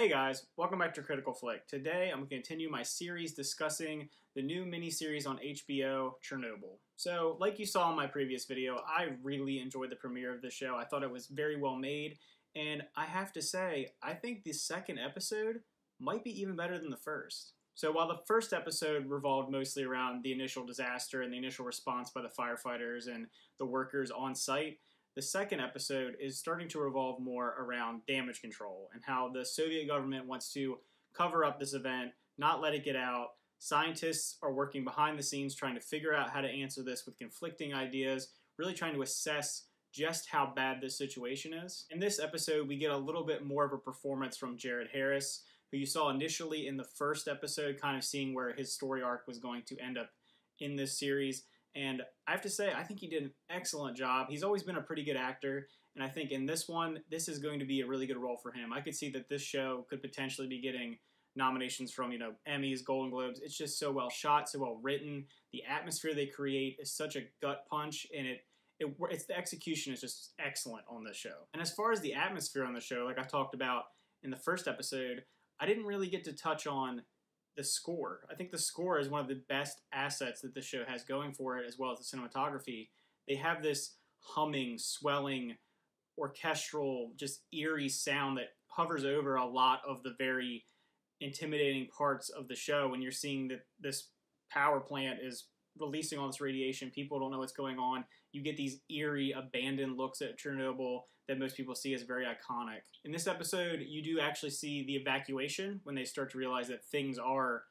Hey guys, welcome back to Critical Flick. Today I'm going to continue my series discussing the new miniseries on HBO, Chernobyl. So, like you saw in my previous video, I really enjoyed the premiere of the show. I thought it was very well made, and I have to say, I think the second episode might be even better than the first. So, while the first episode revolved mostly around the initial disaster and the initial response by the firefighters and the workers on site, the second episode is starting to revolve more around damage control and how the Soviet government wants to cover up this event, not let it get out. Scientists are working behind the scenes trying to figure out how to answer this with conflicting ideas, really trying to assess just how bad this situation is. In this episode, we get a little bit more of a performance from Jared Harris, who you saw initially in the first episode, kind of seeing where his story arc was going to end up in this series. And I have to say, I think he did an excellent job. He's always been a pretty good actor, and I think in this one, this is going to be a really good role for him. I could see that this show could potentially be getting nominations from, you know, Emmys, Golden Globes. It's just so well shot, so well written. The atmosphere they create is such a gut punch, and it it, it's the execution is just excellent on this show. And as far as the atmosphere on the show, like I talked about in the first episode, I didn't really get to touch on the score. I think the score is one of the best assets that the show has going for it, as well as the cinematography. They have this humming, swelling, orchestral, just eerie sound that hovers over a lot of the very intimidating parts of the show when you're seeing that this power plant is releasing all this radiation. People don't know what's going on. You get these eerie, abandoned looks at Chernobyl that most people see as very iconic. In this episode, you do actually see the evacuation when they start to realize that things are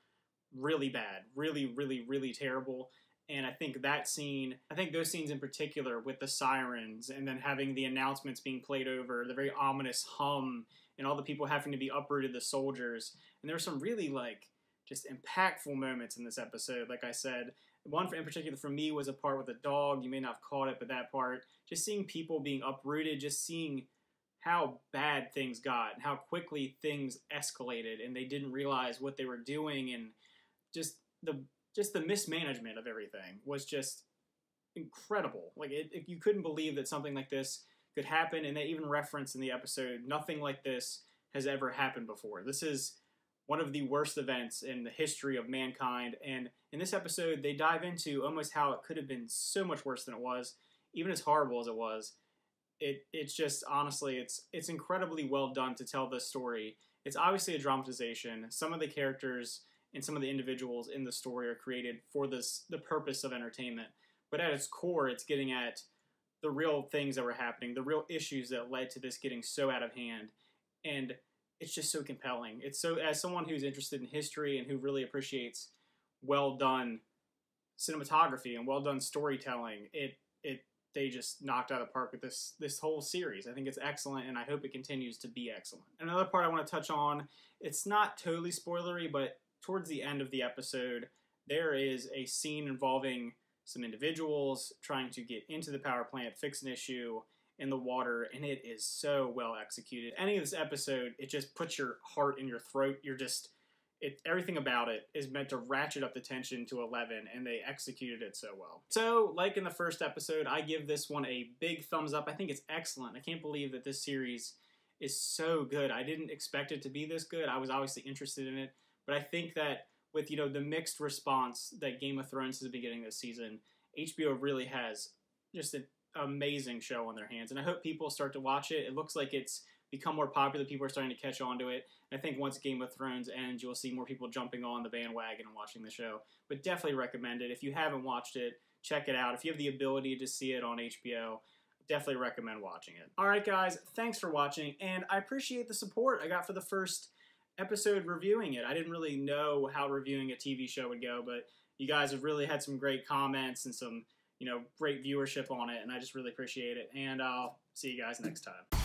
really bad, really, really, really terrible. And I think that scene, I think those scenes in particular with the sirens and then having the announcements being played over, the very ominous hum, and all the people having to be uprooted, the soldiers. And there were some really like just impactful moments in this episode, like I said. One in particular for me was a part with a dog. You may not have caught it, but that part, just seeing people being uprooted, just seeing how bad things got and how quickly things escalated, and they didn't realize what they were doing, and just the just the mismanagement of everything was just incredible. Like it, it, you couldn't believe that something like this could happen, and they even reference in the episode nothing like this has ever happened before. This is one of the worst events in the history of mankind. And in this episode, they dive into almost how it could have been so much worse than it was, even as horrible as it was. It it's just honestly, it's it's incredibly well done to tell this story. It's obviously a dramatization. Some of the characters and some of the individuals in the story are created for this the purpose of entertainment. But at its core, it's getting at the real things that were happening, the real issues that led to this getting so out of hand. And it's just so compelling. It's so as someone who's interested in history and who really appreciates well done cinematography and well done storytelling, it it they just knocked out of the park with this this whole series. I think it's excellent, and I hope it continues to be excellent. Another part I want to touch on, it's not totally spoilery, but towards the end of the episode, there is a scene involving some individuals trying to get into the power plant, fix an issue, in the water, and it is so well executed. Any of this episode, it just puts your heart in your throat. You're just it everything about it is meant to ratchet up the tension to 11 and they executed it so well. So like in the first episode i give this one a big thumbs up. I think it's excellent. I can't believe that this series is so good. I didn't expect it to be this good. I was obviously interested in it but i think that with you know the mixed response that game of thrones has been getting this season hbo really has just an amazing show on their hands, and I hope people start to watch it. It looks like it's become more popular. People are starting to catch on to it. And I think once Game of Thrones ends, you'll see more people jumping on the bandwagon and watching the show. But definitely recommend it. If you haven't watched it, check it out. If you have the ability to see it on HBO, definitely recommend watching it. All right, guys, thanks for watching, and I appreciate the support I got for the first episode reviewing it. I didn't really know how reviewing a TV show would go, but you guys have really had some great comments and some you know, great viewership on it, and I just really appreciate it. And I'll see you guys next time.